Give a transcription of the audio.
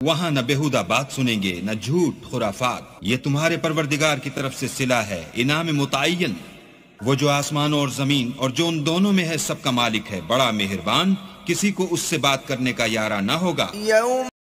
वहाँ न बेहुदा बात सुनेंगे, न झूठ खुराफात। ये तुम्हारे परवरदिगार की तरफ़ से सिला है, इनाम मुतन वो जो आसमान और ज़मीन और जो उन दोनों में है, सबका मालिक है। बड़ा मेहरबान, किसी को उससे बात करने का यारा न होगा।